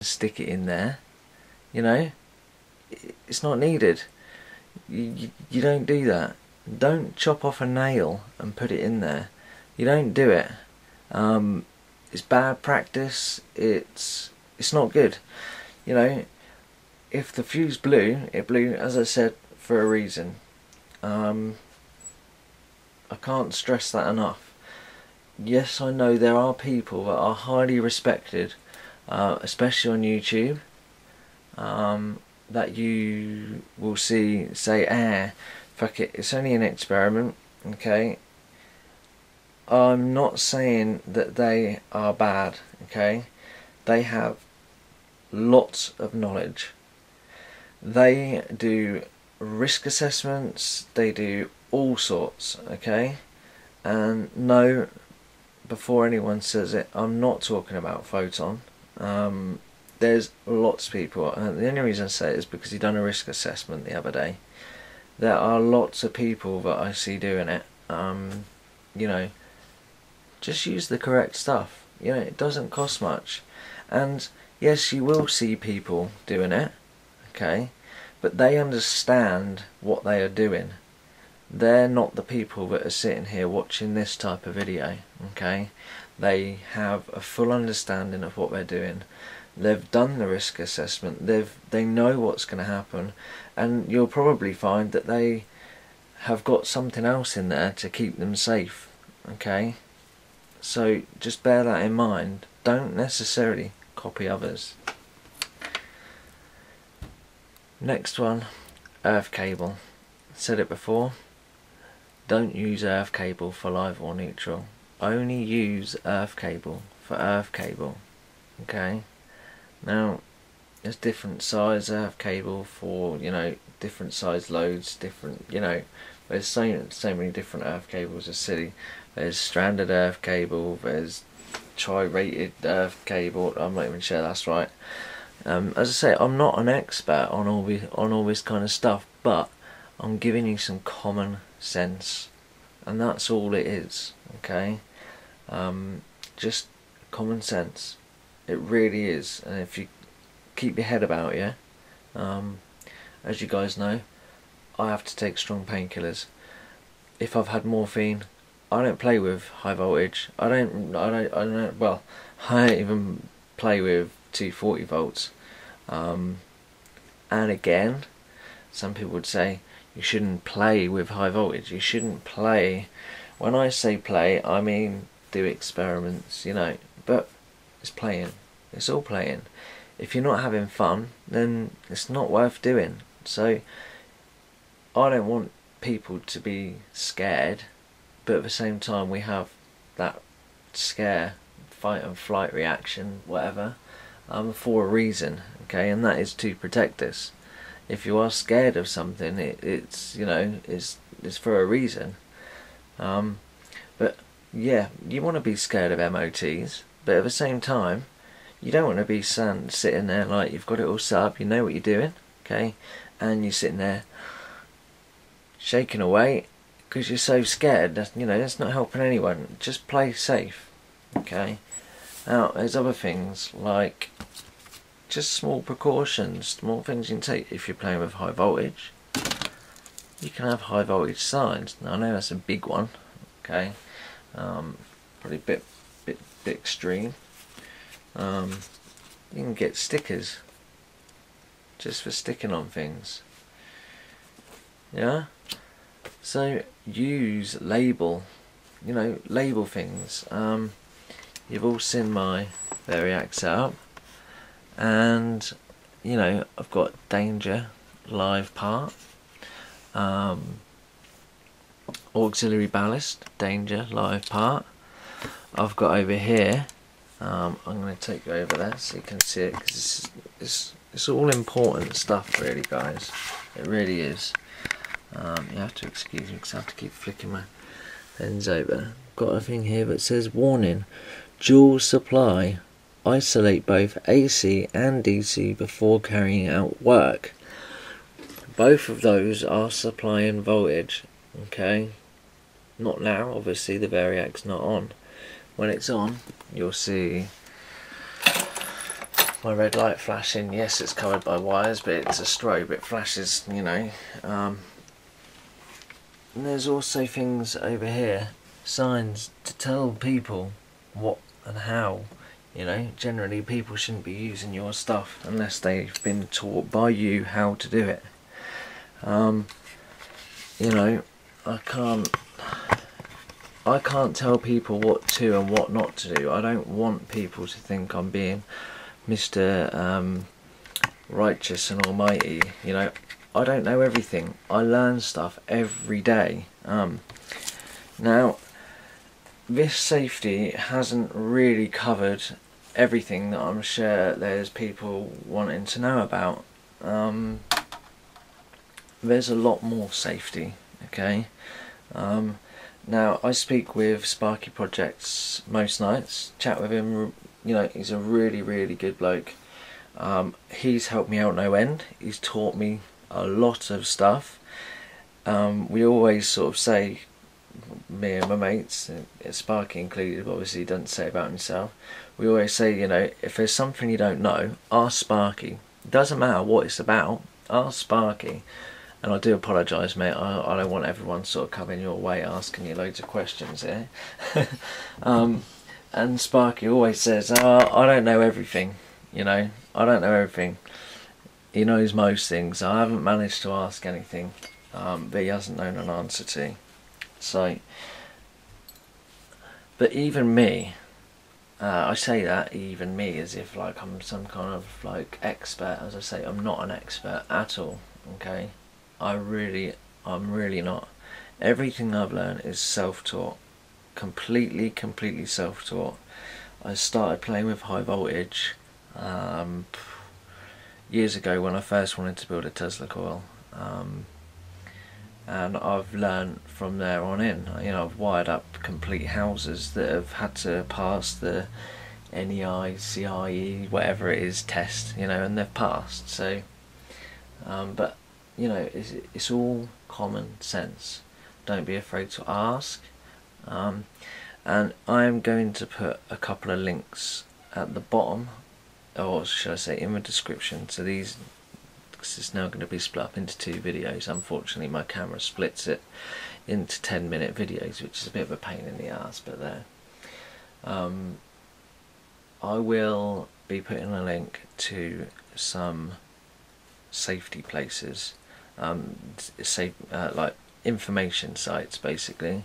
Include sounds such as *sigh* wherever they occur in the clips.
stick it in there. You know, it's not needed. You, you, don't do that. Don't chop off a nail and put it in there. You don't do it. Um, it's bad practice. It's it's not good. You know, if the fuse blew, it blew, as I said, for a reason. Um, I can't stress that enough. Yes, I know there are people that are highly respected, uh, especially on YouTube, um, that you will see say, "Ah, fuck it, it's only an experiment." Okay. I'm not saying that they are bad. Okay, they have lots of knowledge. They do risk assessments, they do all sorts, okay? And no, before anyone says it, I'm not talking about Photon. Um, there's lots of people, and the only reason I say it is because he done a risk assessment the other day. There are lots of people that I see doing it. Um, you know, just use the correct stuff. You know, it doesn't cost much. And yes, you will see people doing it, okay? But they understand what they are doing. They're not the people that are sitting here watching this type of video, okay? They have a full understanding of what they're doing. They've done the risk assessment. They've they know what's going to happen, and you'll probably find that they have got something else in there to keep them safe. Okay, so just bear that in mind. Don't necessarily copy others. Next one, earth cable. Said it before. Don't use earth cable for live or neutral. Only use earth cable for earth cable. Okay. Now, there's different size earth cable for you know different size loads. Different you know. There's so so many different earth cables. As silly. There's stranded earth cable. There's tri-rated earth cable. I'm not even sure that's right. Um, as I say, I'm not an expert on all on all this kind of stuff, but I'm giving you some common sense, and that's all it is. Okay, um, just common sense. It really is, and if you keep your head about you, um, as you guys know, I have to take strong painkillers. If I've had morphine, I don't play with high voltage. I don't. I don't. I don't. Well, *laughs* I don't even play with 240 volts. Um, and again, some people would say you shouldn't play with high voltage. You shouldn't play. When I say play, I mean do experiments. You know, but it's playing. It's all playing. If you're not having fun, then it's not worth doing. So I don't want people to be scared, but at the same time we have that scare, fight and flight reaction, whatever, um, for a reason. Okay, and that is to protect us. If you are scared of something, it, it's you know it's it's for a reason. Um, but yeah, you want to be scared of MOTs, but at the same time, you don't want to be sitting there like you've got it all set up, you know what you're doing, okay, and you're sitting there shaking away because you're so scared. That, you know that's not helping anyone. Just play safe, okay. Now there's other things like just small precautions, small things you can take if you're playing with high voltage. You can have high voltage signs. Now I know that's a big one, okay, um, probably a bit, bit, bit extreme. Um, you can get stickers just for sticking on things. Yeah. So use label, you know, label things. Um, you've all seen my Variac setup and you know I've got danger live part um, auxiliary ballast danger live part I've got over here um, I'm going to take you over there so you can see it because it's, it's, it's all important stuff really guys it really is um, you have to excuse me because I have to keep flicking my pens over got a thing here that says warning dual supply isolate both AC and DC before carrying out work. Both of those are supplying voltage, okay? Not now, obviously the Variac's not on. When it's on, you'll see my red light flashing. Yes, it's covered by wires, but it's a strobe. It flashes, you know. Um, and there's also things over here, signs to tell people what and how. You know, generally people shouldn't be using your stuff unless they've been taught by you how to do it. Um, you know, I can't I can't tell people what to and what not to do. I don't want people to think I'm being Mr. Um, righteous and almighty. You know, I don't know everything. I learn stuff every day. Um, now, this safety hasn't really covered everything that I'm sure there's people wanting to know about. Um, there's a lot more safety, okay? Um, now, I speak with Sparky Projects most nights, chat with him, you know, he's a really, really good bloke. Um, he's helped me out no end, he's taught me a lot of stuff. Um, we always sort of say, me and my mates, uh, Sparky included, obviously he doesn't say about himself, we always say, you know, if there's something you don't know, ask Sparky. It doesn't matter what it's about, ask Sparky and I do apologise, mate. I, I, don't want everyone sort of coming your way asking you loads of questions here. *laughs* um, and Sparky always says, oh, I don't know everything, you know, I don't know everything. He knows most things. I haven't managed to ask anything, um, but he hasn't known an answer to. So, but even me, uh, I say that even me as if like I'm some kind of like expert. As I say, I'm not an expert at all. Okay, I really, I'm really not. Everything I've learned is self-taught, completely, completely self-taught. I started playing with high voltage um, years ago when I first wanted to build a Tesla coil. Um, and I've learned from there on in. You know, I've wired up complete houses that have had to pass the NEI, CIE, whatever it is, test. You know, and they've passed. So, um, but you know, it's, it's all common sense. Don't be afraid to ask. Um, and I'm going to put a couple of links at the bottom, or should I say in the description, to these because it's now going to be split up into two videos. Unfortunately, my camera splits it into 10 minute videos, which is a bit of a pain in the ass, but there. Um, I will be putting a link to some safety places um, say uh, like information sites basically.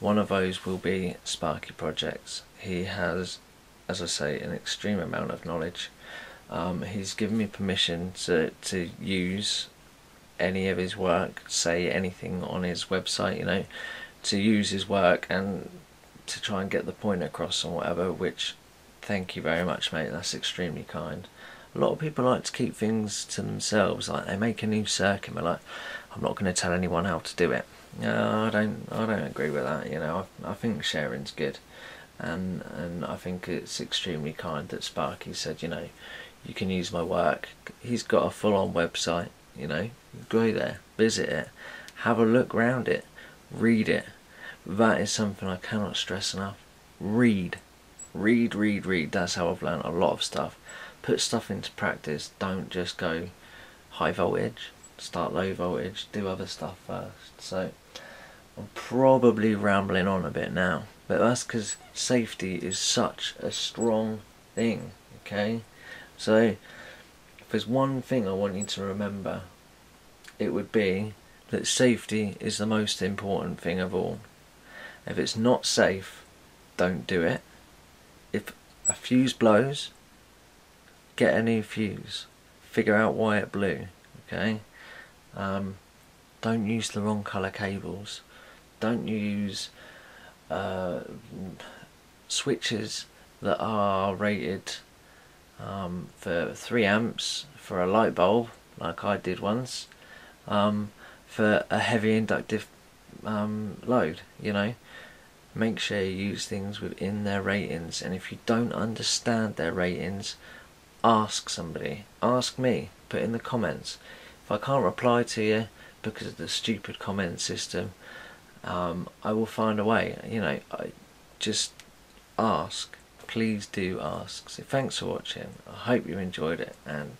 One of those will be Sparky Projects. He has, as I say, an extreme amount of knowledge. Um, he's given me permission to to use any of his work, say anything on his website, you know, to use his work and to try and get the point across and whatever. Which, thank you very much, mate. That's extremely kind a lot of people like to keep things to themselves. Like they make a new circuit, they're like, I'm not going to tell anyone how to do it. No, I don't. I don't agree with that. You know, I, I think sharing's good, and and I think it's extremely kind that Sparky said, you know, you can use my work. He's got a full-on website. You know, go there, visit it, have a look round it, read it. That is something I cannot stress enough. Read, read, read, read. That's how I've learned a lot of stuff put stuff into practice. Don't just go high voltage. Start low voltage. Do other stuff first. So I'm probably rambling on a bit now, but that's because safety is such a strong thing. Okay, so if there's one thing I want you to remember, it would be that safety is the most important thing of all. If it's not safe, don't do it. If a fuse blows, get a new fuse figure out why it blew okay? Um, don't use the wrong color cables. Don't use uh, switches that are rated um, for 3 amps for a light bulb like I did once um, for a heavy inductive um, load you know? Make sure you use things within their ratings and if you don't understand their ratings ask somebody, ask me, put in the comments. If I can't reply to you because of the stupid comment system, um, I will find a way. You know, I just ask, please do ask. So thanks for watching. I hope you enjoyed it and